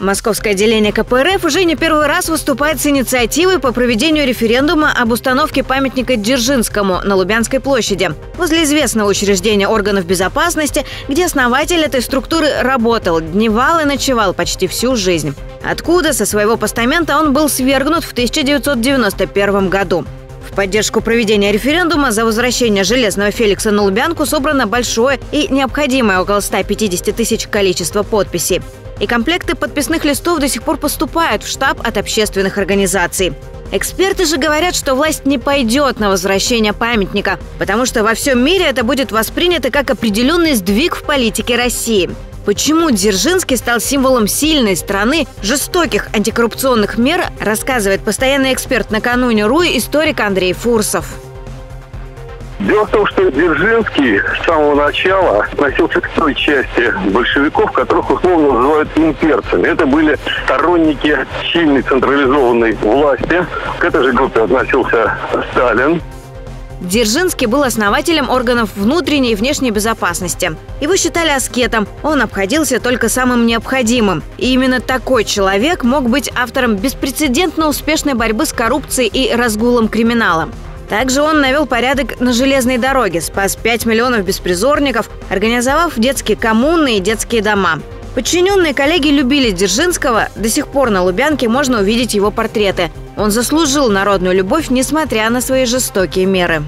Московское отделение КПРФ уже не первый раз выступает с инициативой по проведению референдума об установке памятника Дзержинскому на Лубянской площади, возле известного учреждения органов безопасности, где основатель этой структуры работал, дневал и ночевал почти всю жизнь. Откуда со своего постамента он был свергнут в 1991 году. В поддержку проведения референдума за возвращение Железного Феликса на Лубянку собрано большое и необходимое около 150 тысяч количество подписей. И комплекты подписных листов до сих пор поступают в штаб от общественных организаций. Эксперты же говорят, что власть не пойдет на возвращение памятника, потому что во всем мире это будет воспринято как определенный сдвиг в политике России. Почему Дзержинский стал символом сильной страны, жестоких антикоррупционных мер, рассказывает постоянный эксперт накануне РУИ историк Андрей Фурсов. Дело в том, что Дзержинский с самого начала относился к той части большевиков, которых условно называют имперцами. Это были сторонники сильной централизованной власти. К этой же группе относился Сталин. Дзержинский был основателем органов внутренней и внешней безопасности. Его считали аскетом, он обходился только самым необходимым. И именно такой человек мог быть автором беспрецедентно успешной борьбы с коррупцией и разгулом криминала. Также он навел порядок на железной дороге, спас 5 миллионов беспризорников, организовав детские коммуны и детские дома. Подчиненные коллеги любили Дзержинского, до сих пор на Лубянке можно увидеть его портреты. Он заслужил народную любовь, несмотря на свои жестокие меры.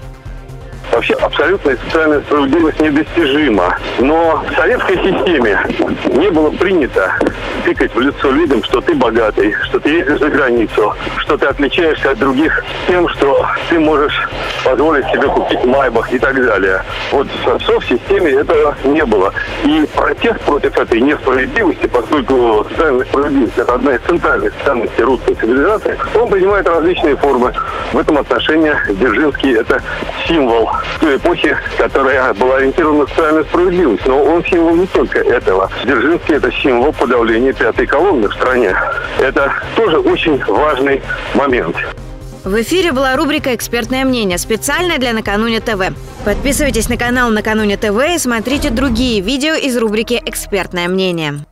Вообще абсолютная социальная справедливость недостижима. Но в советской системе не было принято тыкать в лицо людям, что ты богатый, что ты ездишь за границу, что ты отличаешься от других тем, что ты можешь позволить себе купить майбах и так далее. Вот в совсистеме этого не было. И протест против этой несправедливости, поскольку социальная справедливость – это одна из центральных ценностей русской цивилизации, он принимает различные формы. В этом отношении Дзержинский – это символ той эпохи, которая была ориентирована на социальную справедливость. Но он символ не только этого. Дзержинский – это символ подавления пятой колонны в стране. Это тоже очень важный момент. В эфире была рубрика «Экспертное мнение» специально для «Накануне ТВ». Подписывайтесь на канал «Накануне ТВ» и смотрите другие видео из рубрики «Экспертное мнение».